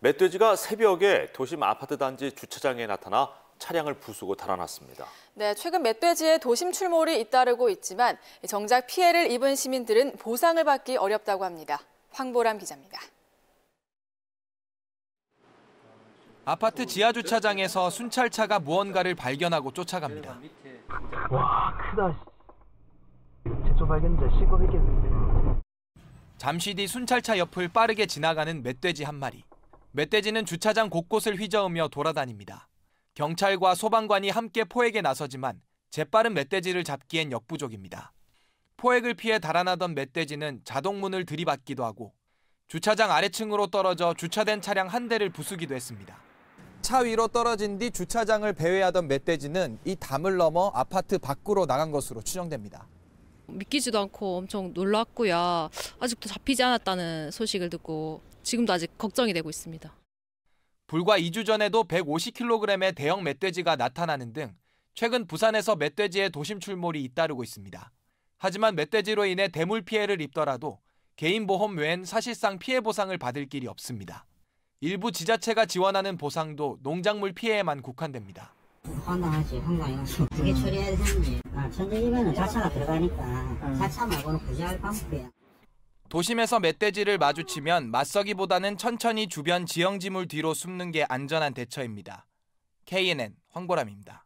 멧돼지가 새벽에 도심 아파트 단지 주차장에 나타나 차량을 부수고 달아났습니다. 네, 최근 멧돼지의 도심 출몰이 잇따르고 있지만 정작 피해를 입은 시민들은 보상을 받기 어렵다고 합니다. 황보람 기자입니다. 아파트 지하 주차장에서 순찰차가 무언가를 발견하고 쫓아갑니다. 와 크다. 제초 발견자 시겁했겠는데. 잠시 뒤 순찰차 옆을 빠르게 지나가는 멧돼지 한 마리. 멧돼지는 주차장 곳곳을 휘저으며 돌아다닙니다. 경찰과 소방관이 함께 포획에 나서지만 재빠른 멧돼지를 잡기엔 역부족입니다. 포획을 피해 달아나던 멧돼지는 자동문을 들이받기도 하고 주차장 아래층으로 떨어져 주차된 차량 한 대를 부수기도 했습니다. 차 위로 떨어진 뒤 주차장을 배회하던 멧돼지는 이 담을 넘어 아파트 밖으로 나간 것으로 추정됩니다. 믿기지도 않고 엄청 놀랐고요. 아직도 잡히지 않았다는 소식을 듣고 지금도 아직 걱정이 되고 있습니다. 불과 2주 전에도 150kg의 대형 멧돼지가 나타나는 등 최근 부산에서 멧돼지의 도심 출몰이 잇따르고 있습니다. 하지만 멧돼지로 인해 대물 피해를 입더라도 개인 보험 외엔 사실상 피해 보상을 받을 길이 없습니다. 일부 지자체가 지원하는 보상도 농작물 피해에만 국한됩니다. 황당하지 황당해가지고. 그게 처리해야 되는지 아, 천재지면은 자차가 들어가니까 자차 말고는 구제할 방법이야 도심에서 멧돼지를 마주치면 맞서기보다는 천천히 주변 지형지물 뒤로 숨는 게 안전한 대처입니다. KNN 황보람입니다.